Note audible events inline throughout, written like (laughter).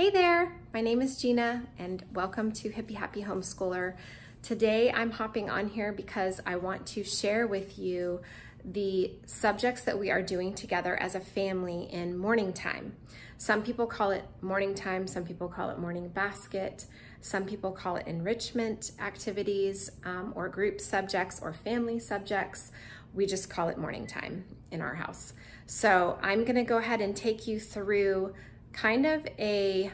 Hey there, my name is Gina and welcome to Hippy Happy Homeschooler. Today I'm hopping on here because I want to share with you the subjects that we are doing together as a family in morning time. Some people call it morning time, some people call it morning basket, some people call it enrichment activities um, or group subjects or family subjects. We just call it morning time in our house. So I'm gonna go ahead and take you through kind of a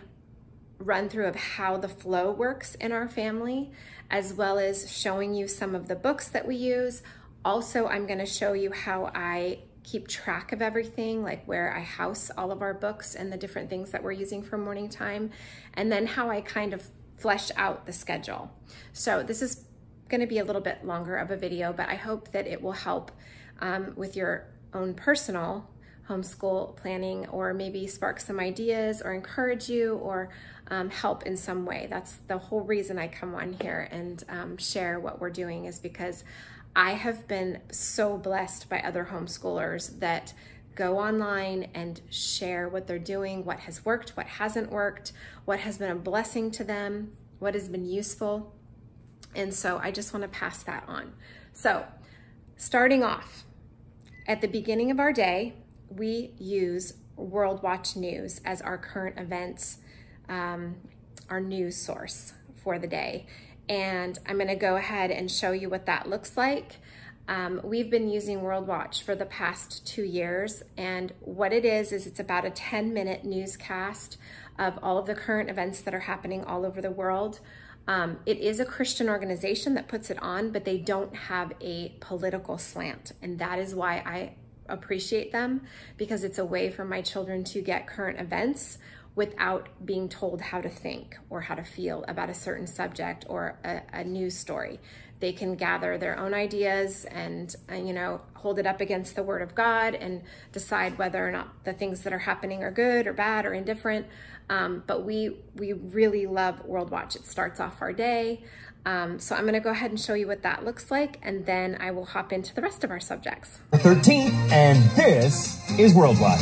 run through of how the flow works in our family, as well as showing you some of the books that we use. Also, I'm gonna show you how I keep track of everything, like where I house all of our books and the different things that we're using for morning time, and then how I kind of flesh out the schedule. So this is gonna be a little bit longer of a video, but I hope that it will help um, with your own personal homeschool planning or maybe spark some ideas or encourage you or um, help in some way. That's the whole reason I come on here and um, share what we're doing is because I have been so blessed by other homeschoolers that go online and share what they're doing, what has worked, what hasn't worked, what has been a blessing to them, what has been useful. And so I just want to pass that on. So starting off, at the beginning of our day, we use World Watch News as our current events, um, our news source for the day. And I'm gonna go ahead and show you what that looks like. Um, we've been using World Watch for the past two years, and what it is, is it's about a 10 minute newscast of all of the current events that are happening all over the world. Um, it is a Christian organization that puts it on, but they don't have a political slant, and that is why I appreciate them because it's a way for my children to get current events without being told how to think or how to feel about a certain subject or a, a news story. They can gather their own ideas and, uh, you know, hold it up against the Word of God and decide whether or not the things that are happening are good or bad or indifferent. Um, but we we really love World Watch. It starts off our day. Um, so I'm gonna go ahead and show you what that looks like, and then I will hop into the rest of our subjects. The 13th, and this is World Watch.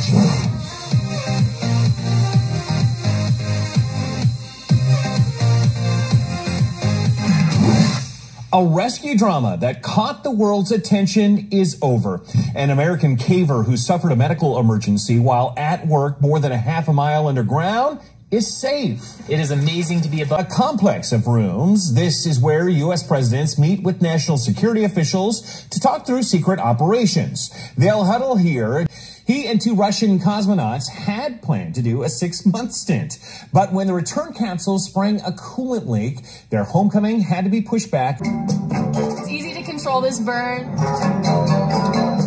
A rescue drama that caught the world's attention is over. An American caver who suffered a medical emergency while at work more than a half a mile underground is safe. It is amazing to be above a complex of rooms. This is where U.S. presidents meet with national security officials to talk through secret operations. They'll huddle here. He and two Russian cosmonauts had planned to do a six month stint. But when the return capsule sprang a coolant leak, their homecoming had to be pushed back. It's easy to control this burn.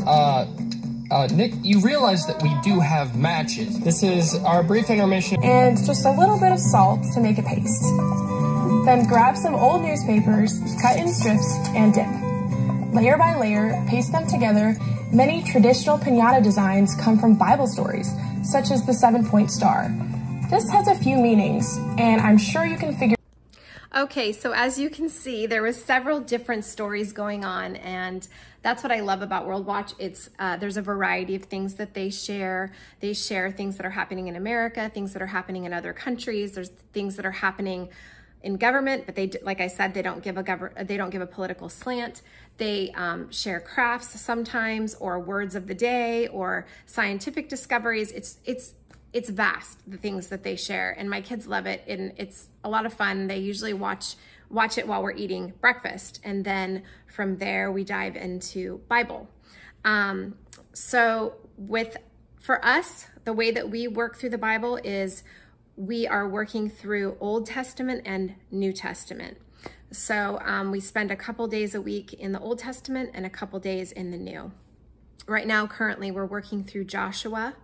Uh, uh, Nick, you realize that we do have matches. This is our brief intermission. And just a little bit of salt to make a paste. Then grab some old newspapers, cut in strips, and dip. Layer by layer, paste them together. Many traditional pinata designs come from Bible stories, such as the seven point star. This has a few meanings, and I'm sure you can figure Okay, so as you can see, there was several different stories going on, and that's what I love about World Watch. It's uh, there's a variety of things that they share. They share things that are happening in America, things that are happening in other countries. There's things that are happening in government, but they, like I said, they don't give a gov- they don't give a political slant. They um, share crafts sometimes, or words of the day, or scientific discoveries. It's it's it's vast the things that they share and my kids love it and it's a lot of fun. They usually watch watch it while we're eating breakfast and then from there we dive into bible. Um, so with for us the way that we work through the bible is we are working through old testament and new testament. So um, we spend a couple days a week in the old testament and a couple days in the new. Right now currently we're working through joshua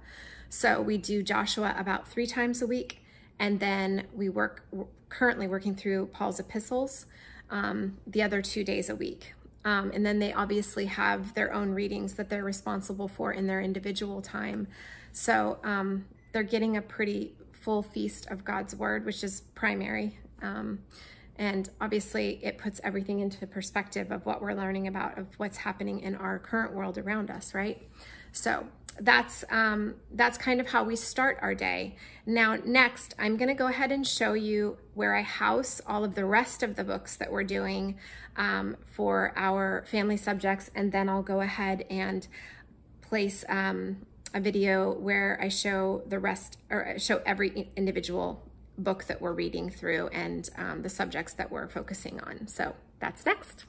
so we do Joshua about three times a week, and then we work currently working through Paul's epistles um, the other two days a week. Um, and then they obviously have their own readings that they're responsible for in their individual time. So um, they're getting a pretty full feast of God's word, which is primary. Um, and obviously it puts everything into the perspective of what we're learning about of what's happening in our current world around us, right? So that's, um, that's kind of how we start our day. Now, next, I'm gonna go ahead and show you where I house all of the rest of the books that we're doing um, for our family subjects, and then I'll go ahead and place um, a video where I show the rest, or show every individual book that we're reading through and um, the subjects that we're focusing on. So that's next.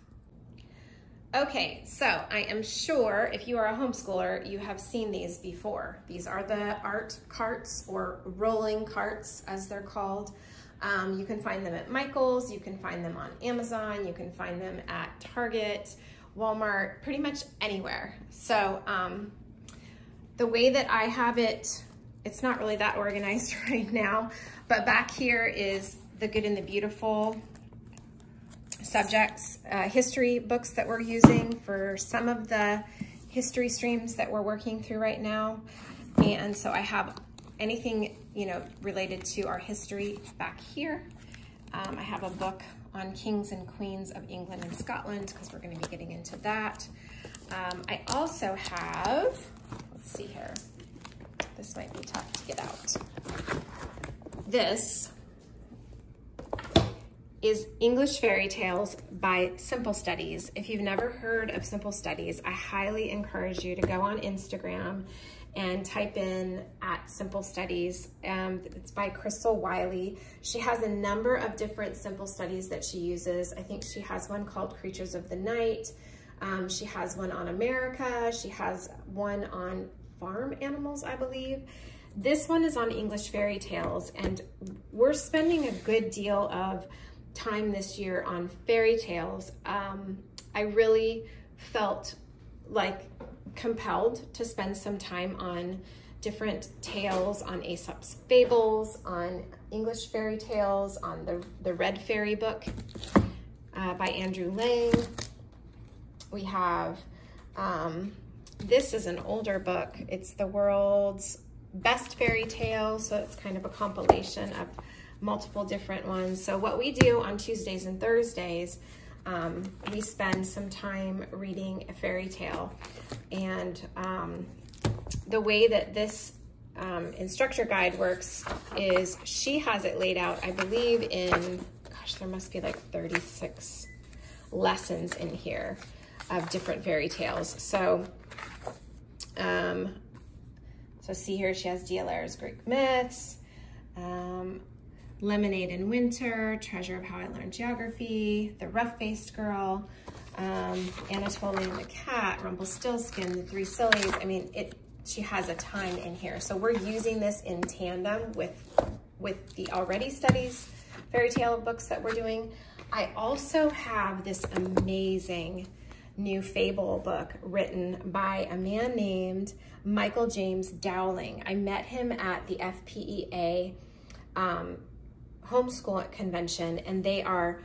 Okay, so I am sure if you are a homeschooler, you have seen these before. These are the art carts or rolling carts as they're called. Um, you can find them at Michael's, you can find them on Amazon, you can find them at Target, Walmart, pretty much anywhere. So um, the way that I have it, it's not really that organized (laughs) right now, but back here is the good and the beautiful subjects, uh, history books that we're using for some of the history streams that we're working through right now. And so I have anything, you know, related to our history back here. Um, I have a book on kings and queens of England and Scotland because we're going to be getting into that. Um, I also have, let's see here, this might be tough to get out. This is English Fairy Tales by Simple Studies. If you've never heard of Simple Studies, I highly encourage you to go on Instagram and type in at Simple Studies. Um, it's by Crystal Wiley. She has a number of different Simple Studies that she uses. I think she has one called Creatures of the Night. Um, she has one on America. She has one on farm animals, I believe. This one is on English fairy tales, and we're spending a good deal of time this year on fairy tales, um, I really felt like compelled to spend some time on different tales, on Aesop's Fables, on English fairy tales, on the, the Red Fairy book uh, by Andrew Lang. We have, um, this is an older book. It's the world's best fairy tale, so it's kind of a compilation of multiple different ones. So what we do on Tuesdays and Thursdays, um, we spend some time reading a fairy tale. And um, the way that this um, instructor guide works is she has it laid out, I believe in, gosh, there must be like 36 lessons in here of different fairy tales. So, um, so see here, she has D'Aulaires' Greek myths, um, Lemonade in Winter, Treasure of How I Learned Geography, The Rough-Faced Girl, um, Anatole and the Cat, Rumpelstiltskin, The Three Sillies. I mean, it. she has a ton in here. So we're using this in tandem with, with the already studies fairy tale books that we're doing. I also have this amazing new fable book written by a man named Michael James Dowling. I met him at the FPEA um, homeschool convention and they are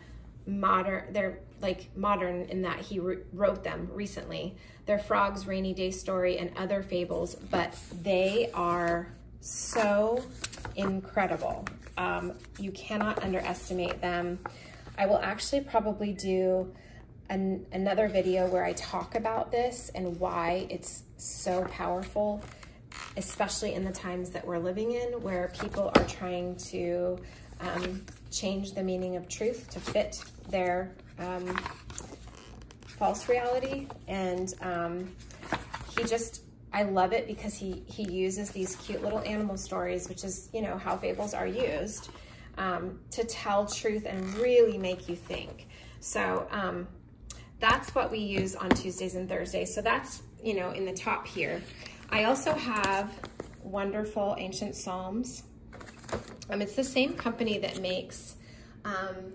modern, they're like modern in that he wrote them recently. They're Frog's Rainy Day Story and other fables, but they are so incredible. Um, you cannot underestimate them. I will actually probably do an, another video where I talk about this and why it's so powerful, especially in the times that we're living in where people are trying to um, change the meaning of truth to fit their um, false reality. And um, he just, I love it because he, he uses these cute little animal stories, which is, you know, how fables are used, um, to tell truth and really make you think. So um, that's what we use on Tuesdays and Thursdays. So that's, you know, in the top here. I also have wonderful ancient Psalms um, it's the same company that makes, um,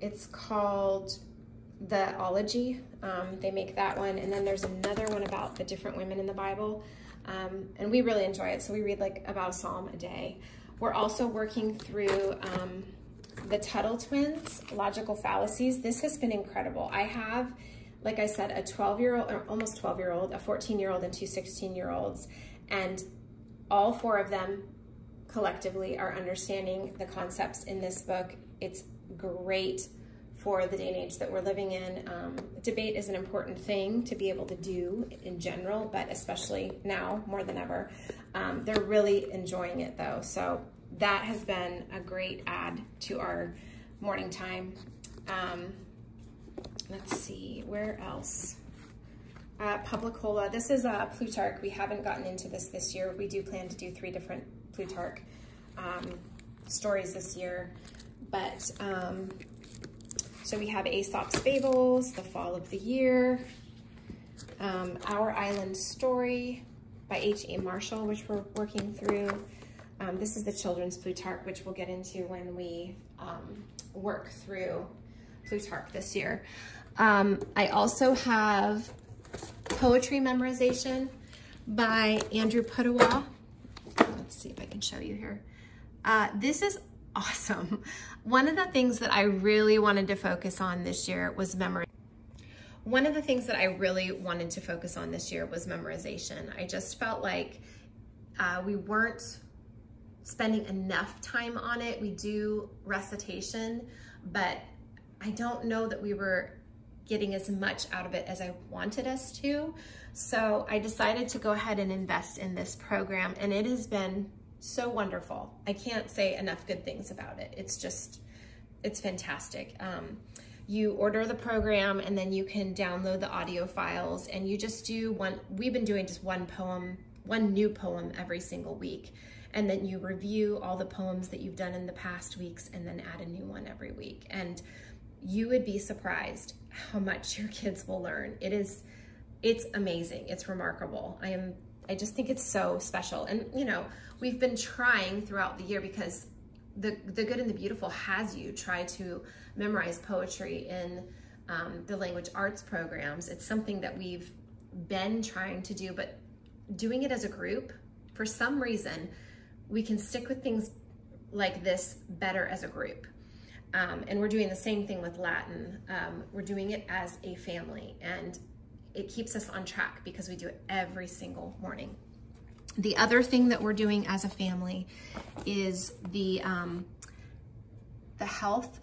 it's called the Ology. Um, they make that one. And then there's another one about the different women in the Bible. Um, and we really enjoy it. So we read like about a psalm a day. We're also working through um, the Tuttle Twins, Logical Fallacies. This has been incredible. I have, like I said, a 12-year-old, or almost 12-year-old, a 14-year-old, and two 16-year-olds. And all four of them collectively are understanding the concepts in this book. It's great for the day and age that we're living in. Um, debate is an important thing to be able to do in general, but especially now more than ever. Um, they're really enjoying it though. So that has been a great add to our morning time. Um, let's see, where else? Uh, Publicola, this is a Plutarch. We haven't gotten into this this year. We do plan to do three different Plutarch um, stories this year. But, um, so we have Aesop's Fables, The Fall of the Year, um, Our Island Story by H.E. Marshall, which we're working through. Um, this is the children's Plutarch, which we'll get into when we um, work through Plutarch this year. Um, I also have poetry memorization by Andrew Pudewa. Let's see if I can show you here. Uh, this is (laughs) awesome. One of the things that I really wanted to focus on this year was memory. One of the things that I really wanted to focus on this year was memorization. I just felt like uh, we weren't spending enough time on it. We do recitation, but I don't know that we were getting as much out of it as I wanted us to. So I decided to go ahead and invest in this program and it has been so wonderful. I can't say enough good things about it. It's just, it's fantastic. Um, you order the program and then you can download the audio files and you just do one, we've been doing just one poem, one new poem every single week. And then you review all the poems that you've done in the past weeks and then add a new one every week. And you would be surprised how much (laughs) your kids will learn. It is, it's amazing. It's remarkable. I am, I just think it's so special. And you know, we've been trying throughout the year because the, the good and the beautiful has you try to memorize poetry in um, the language arts programs. It's something that we've been trying to do, but doing it as a group, for some reason, we can stick with things like this better as a group. Um, and we're doing the same thing with Latin. Um, we're doing it as a family and it keeps us on track because we do it every single morning. The other thing that we're doing as a family is the, um, the health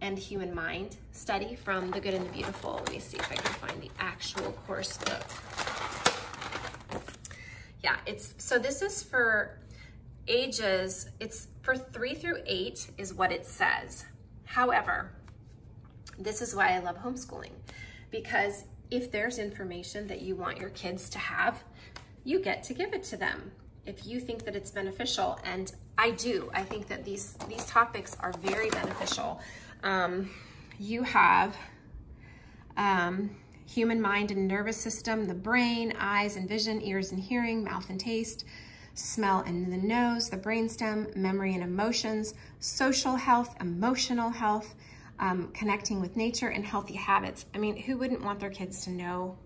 and human mind study from The Good and the Beautiful. Let me see if I can find the actual course book. Yeah, it's, so this is for ages, it's for three through eight is what it says. However, this is why I love homeschooling because if there's information that you want your kids to have, you get to give it to them if you think that it's beneficial. And I do. I think that these, these topics are very beneficial. Um, you have um, human mind and nervous system, the brain, eyes and vision, ears and hearing, mouth and taste, smell and the nose, the brainstem, memory and emotions, social health, emotional health, um, connecting with nature and healthy habits. I mean, who wouldn't want their kids to know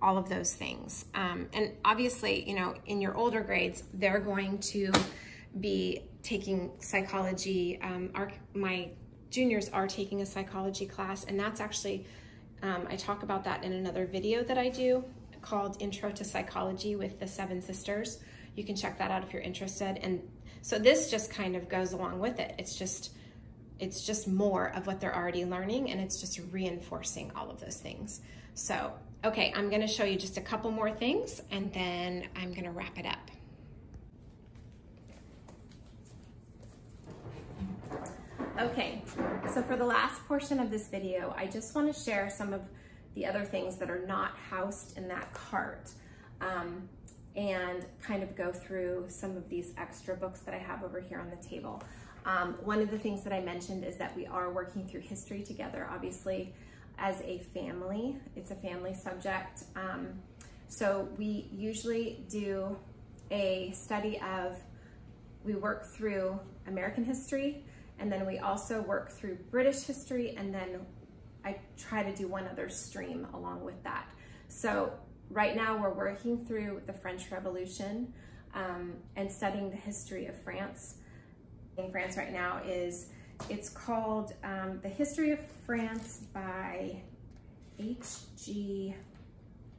all of those things? Um, and obviously, you know, in your older grades, they're going to be taking psychology. Um, our, my juniors are taking a psychology class, and that's actually, um, I talk about that in another video that I do called Intro to Psychology with the Seven Sisters. You can check that out if you're interested. And so this just kind of goes along with it. It's just, it's just more of what they're already learning and it's just reinforcing all of those things. So, okay, I'm gonna show you just a couple more things and then I'm gonna wrap it up. Okay, so for the last portion of this video, I just wanna share some of the other things that are not housed in that cart um, and kind of go through some of these extra books that I have over here on the table. Um, one of the things that I mentioned is that we are working through history together, obviously, as a family. It's a family subject. Um, so we usually do a study of, we work through American history, and then we also work through British history, and then I try to do one other stream along with that. So right now we're working through the French Revolution um, and studying the history of France. In France right now is, it's called um, The History of France by H.G.,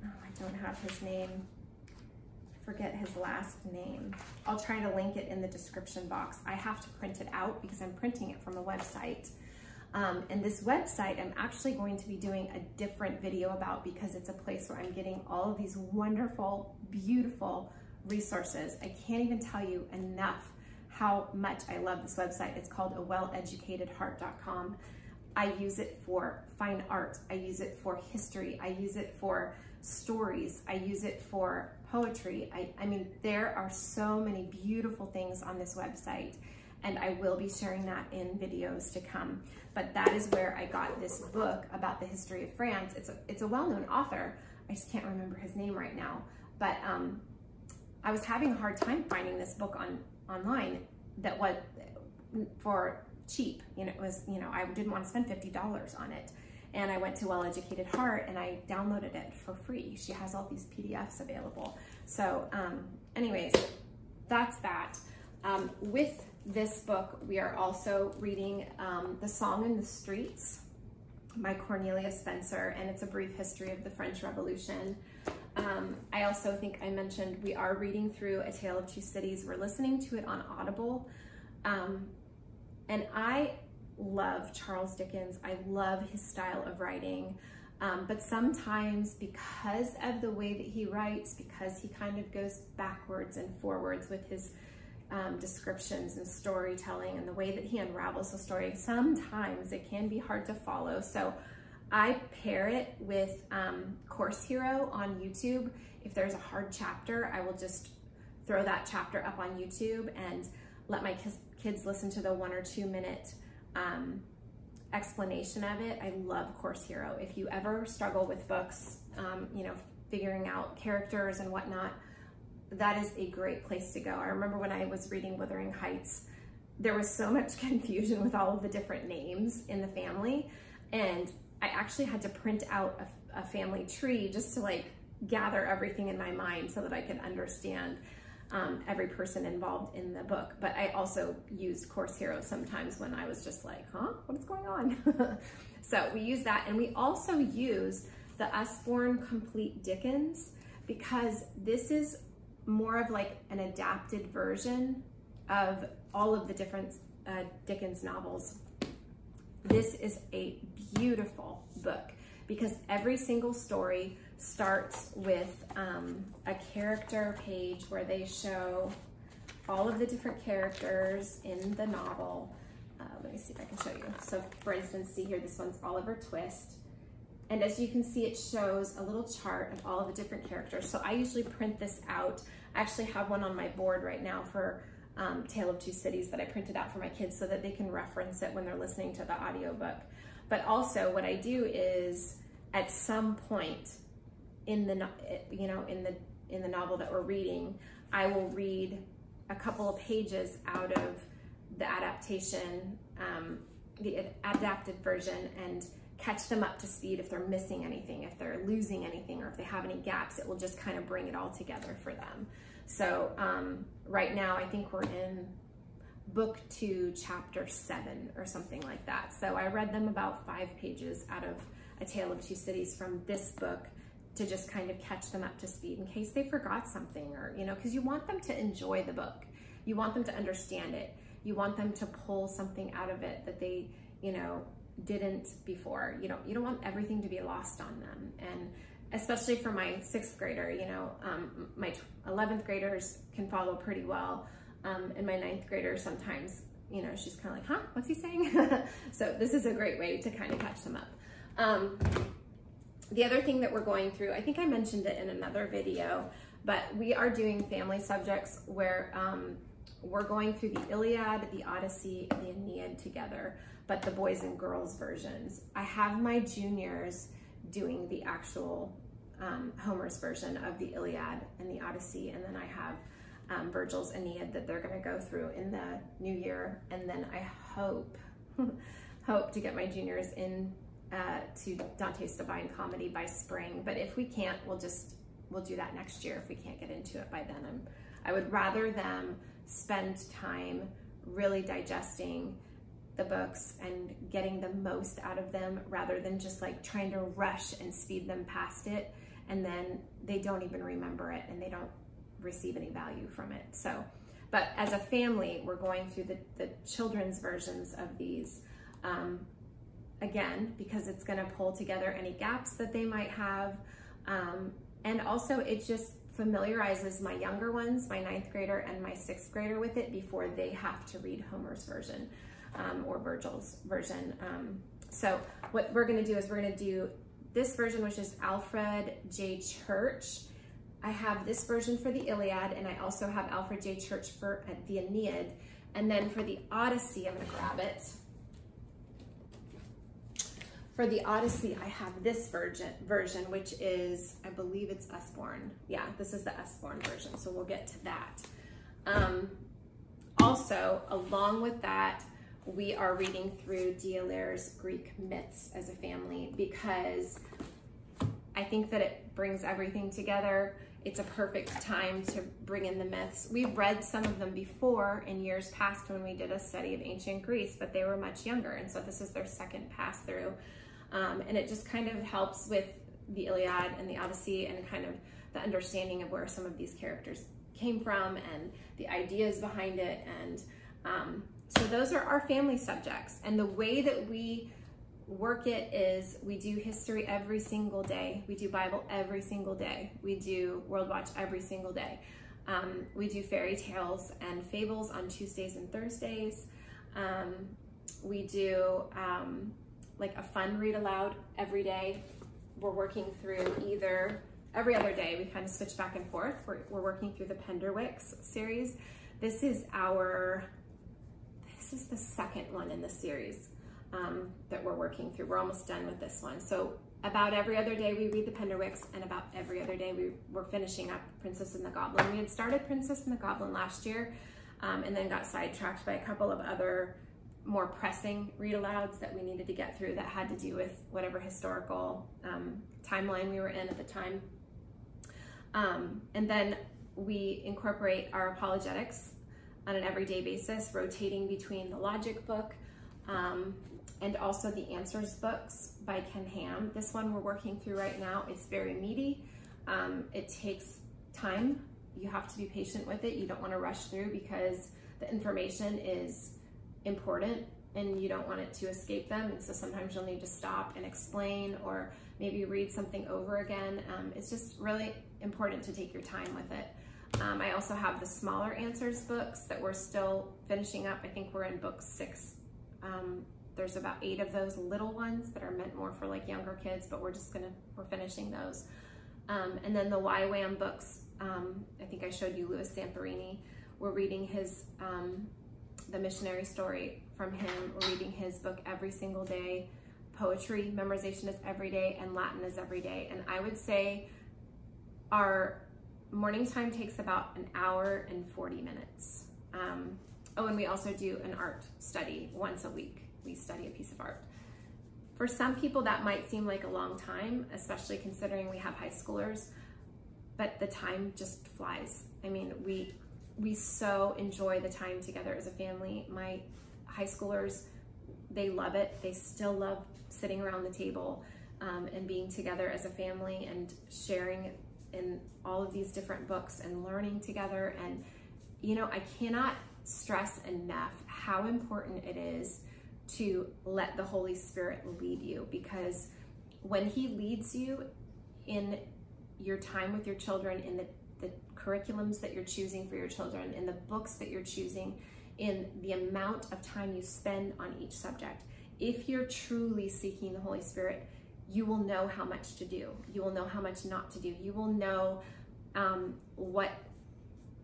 oh, I don't have his name, forget his last name. I'll try to link it in the description box. I have to print it out because I'm printing it from a website. Um, and this website, I'm actually going to be doing a different video about because it's a place where I'm getting all of these wonderful, beautiful resources. I can't even tell you enough how much I love this website. It's called a. I use it for fine art. I use it for history. I use it for stories. I use it for poetry. I, I mean, there are so many beautiful things on this website and I will be sharing that in videos to come. But that is where I got this book about the history of France. It's a, it's a well-known author. I just can't remember his name right now. But um, I was having a hard time finding this book on online that was for cheap. You know, it was, you know, I didn't want to spend $50 on it. And I went to Well Educated Heart and I downloaded it for free. She has all these PDFs available. So um, anyways, that's that. Um, with this book, we are also reading um, The Song in the Streets by Cornelia Spencer, and it's a brief history of the French Revolution. Um, I also think I mentioned we are reading through A Tale of Two Cities. We're listening to it on Audible. Um, and I love Charles Dickens. I love his style of writing. Um, but sometimes because of the way that he writes, because he kind of goes backwards and forwards with his um, descriptions and storytelling and the way that he unravels the story, sometimes it can be hard to follow. So I pair it with um, Course Hero on YouTube. If there's a hard chapter, I will just throw that chapter up on YouTube and let my kids listen to the one or two minute um, explanation of it. I love Course Hero. If you ever struggle with books, um, you know, figuring out characters and whatnot, that is a great place to go. I remember when I was reading Wuthering Heights, there was so much (laughs) confusion with all of the different names in the family. And I actually had to print out a, a family tree just to like gather everything in my mind so that I could understand um, every person involved in the book. But I also used Course Hero sometimes when I was just like, huh, what is going on? (laughs) so we use that. And we also use the Usborne Complete Dickens because this is more of like an adapted version of all of the different uh, Dickens novels. This is a beautiful book because every single story starts with um, a character page where they show all of the different characters in the novel. Uh, let me see if I can show you. So for instance, see here, this one's Oliver Twist. And as you can see, it shows a little chart of all of the different characters. So I usually print this out. I actually have one on my board right now for um, Tale of Two Cities that I printed out for my kids so that they can reference it when they're listening to the audiobook. But also what I do is at some point in the you know in the in the novel that we're reading, I will read a couple of pages out of the adaptation, um, the adapted version, and catch them up to speed if they're missing anything, if they're losing anything, or if they have any gaps. It will just kind of bring it all together for them. So um, right now, I think we're in book two, chapter seven, or something like that. So I read them about five pages out of A Tale of Two Cities from this book to just kind of catch them up to speed in case they forgot something or, you know, because you want them to enjoy the book. You want them to understand it. You want them to pull something out of it that they, you know, didn't before. You know, you don't want everything to be lost on them. And especially for my sixth grader, you know, um, my 11th graders can follow pretty well. Um, and my ninth grader sometimes, you know, she's kind of like, huh, what's he saying? (laughs) so this is a great way to kind of catch them up. Um, the other thing that we're going through, I think I mentioned it in another video, but we are doing family subjects where um, we're going through the Iliad, the Odyssey, the Aeneid together, but the boys and girls versions. I have my juniors doing the actual um, Homer's version of the Iliad and the Odyssey, and then I have um, Virgil's Aeneid that they're gonna go through in the new year, and then I hope, (laughs) hope to get my juniors in uh, to Dante's Divine Comedy by spring. But if we can't, we'll just, we'll do that next year if we can't get into it by then. I'm, I would rather them spend time really digesting the books and getting the most out of them rather than just like trying to rush and speed them past it and then they don't even remember it and they don't receive any value from it. So, but as a family, we're going through the, the children's versions of these um, again, because it's gonna pull together any gaps that they might have. Um, and also it just familiarizes my younger ones, my ninth grader and my sixth grader with it before they have to read Homer's version um, or Virgil's version. Um, so what we're gonna do is we're gonna do this version, which is Alfred J. Church. I have this version for the Iliad, and I also have Alfred J. Church for uh, the Aeneid. And then for the Odyssey, I'm gonna grab it. For the Odyssey, I have this version, version, which is, I believe it's Usborne. Yeah, this is the Usborne version, so we'll get to that. Um, also, along with that, we are reading through D'Aulaires' Greek myths as a family because I think that it brings everything together. It's a perfect time to bring in the myths. We've read some of them before in years past when we did a study of ancient Greece, but they were much younger. And so this is their second pass through. Um, and it just kind of helps with the Iliad and the Odyssey and kind of the understanding of where some of these characters came from and the ideas behind it. And um, so those are our family subjects. And the way that we work it is we do history every single day. We do Bible every single day. We do World Watch every single day. Um, we do fairy tales and fables on Tuesdays and Thursdays. Um, we do um, like a fun read aloud every day. We're working through either every other day. We kind of switch back and forth. We're, we're working through the Penderwicks series. This is our, this is the second one in the series um, that we're working through. We're almost done with this one. So about every other day we read the Penderwicks and about every other day we were finishing up Princess and the Goblin. We had started Princess and the Goblin last year um, and then got sidetracked by a couple of other more pressing read alouds that we needed to get through that had to do with whatever historical um, timeline we were in at the time. Um, and then we incorporate our apologetics on an everyday basis, rotating between the logic book um, and also the answers books by Ken Ham. This one we're working through right now. It's very meaty. Um, it takes time. You have to be patient with it. You don't want to rush through because the information is important and you don't want it to escape them. And so sometimes you'll need to stop and explain or maybe read something over again. Um, it's just really important to take your time with it. Um, I also have the smaller answers books that we're still finishing up. I think we're in book six. Um, there's about eight of those little ones that are meant more for like younger kids, but we're just gonna, we're finishing those. Um, and then the YWAM books, um, I think I showed you Louis Zamperini. We're reading his um, the missionary story from him, We're reading his book every single day. Poetry memorization is every day and Latin is every day. And I would say our morning time takes about an hour and 40 minutes. Um, oh, and we also do an art study once a week. We study a piece of art. For some people, that might seem like a long time, especially considering we have high schoolers, but the time just flies. I mean, we we so enjoy the time together as a family. My high schoolers, they love it. They still love sitting around the table um, and being together as a family and sharing in all of these different books and learning together. And, you know, I cannot stress enough how important it is to let the Holy Spirit lead you because when He leads you in your time with your children, in the the curriculums that you're choosing for your children, in the books that you're choosing, in the amount of time you spend on each subject. If you're truly seeking the Holy Spirit, you will know how much to do. You will know how much not to do. You will know um, what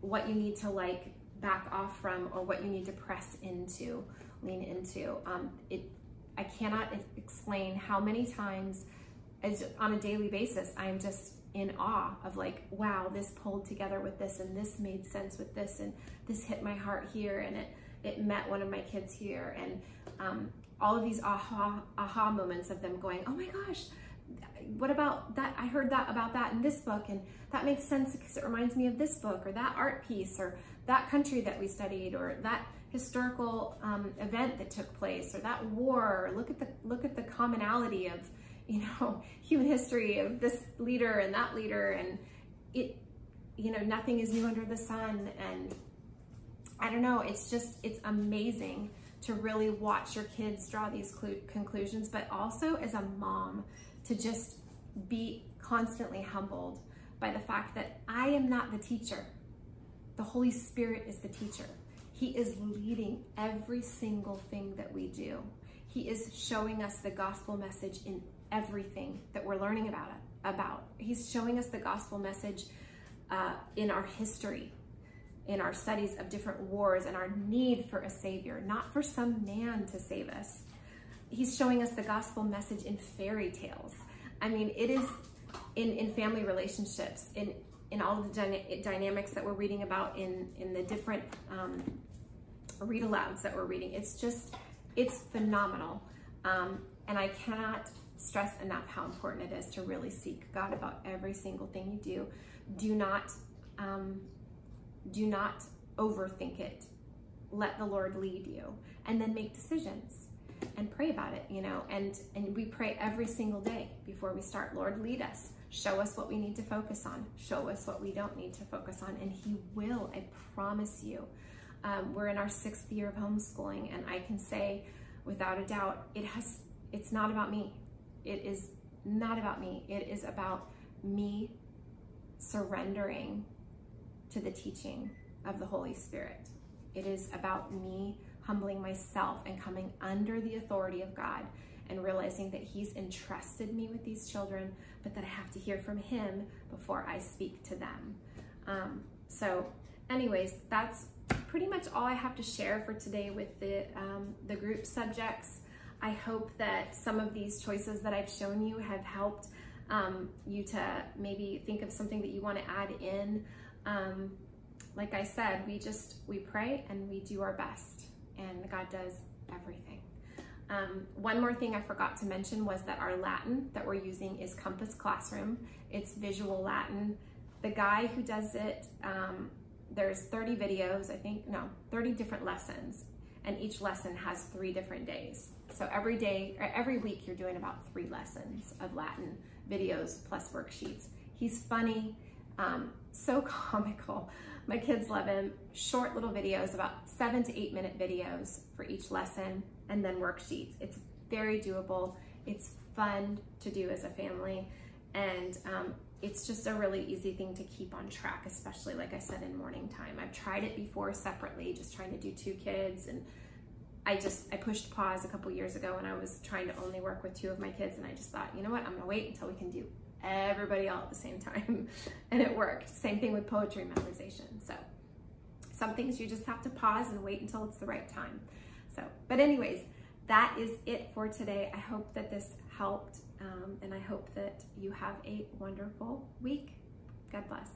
what you need to like back off from or what you need to press into, lean into. Um, it, I cannot explain how many times as on a daily basis, I am just in awe of like, wow, this pulled together with this and this made sense with this and this hit my heart here and it, it met one of my kids here. And um, all of these aha, aha moments of them going, oh my gosh, what about that? I heard that about that in this book and that makes sense because it reminds me of this book or that art piece or that country that we studied or that historical um, event that took place or that war. Look at the look at the commonality of you know, (laughs) human history of this leader and that leader and it, you know, nothing is new under the sun. And I don't know, it's just, it's amazing to really watch your kids draw these conclusions, but also as a mom to just be constantly humbled by the fact that I am not the teacher. The Holy Spirit is the teacher. He is leading every single thing that we do. He is showing us the gospel message in everything that we're learning about it, about. He's showing us the gospel message uh, in our history, in our studies of different wars and our need for a savior, not for some man to save us. He's showing us the gospel message in fairy tales. I mean, it is in, in family relationships, in, in all the dyna dynamics that we're reading about in, in the different um, read alouds that we're reading. It's just, it's phenomenal. Um, and I cannot stress enough how important it is to really seek God about every single thing you do. Do not, um, do not overthink it. Let the Lord lead you and then make decisions and pray about it, you know, and, and we pray every single day before we start, Lord, lead us. Show us what we need to focus on. Show us what we don't need to focus on. And he will, I promise you. Um, we're in our sixth year of homeschooling and I can say without a doubt, it has, it's not about me. It is not about me. It is about me surrendering to the teaching of the Holy Spirit. It is about me humbling myself and coming under the authority of God and realizing that he's entrusted me with these children, but that I have to hear from him before I speak to them. Um, so anyways, that's pretty much all I have to share for today with the, um, the group subjects. I hope that some of these choices that I've shown you have helped um, you to maybe think of something that you want to add in. Um, like I said, we just, we pray and we do our best and God does everything. Um, one more thing I forgot to mention was that our Latin that we're using is Compass Classroom. It's visual Latin. The guy who does it, um, there's 30 videos, I think, no, 30 different lessons, and each lesson has three different days. So every day, or every week, you're doing about three lessons of Latin videos plus worksheets. He's funny, um, so (laughs) comical. My kids love him. Short little videos, about seven to eight minute videos for each lesson, and then worksheets. It's very doable. It's fun to do as a family, and um, it's just a really easy thing to keep on track, especially like I said in morning time. I've tried it before separately, just trying to do two kids and I just, I pushed pause a couple years ago when I was trying to only work with two of my kids and I just thought, you know what, I'm gonna wait until we can do everybody all at the same time. (laughs) and it worked. Same thing with poetry memorization. So some things you just have to pause and wait until it's the right time. So, but anyways, that is it for today. I hope that this helped um, and I hope that you have a wonderful week. God bless.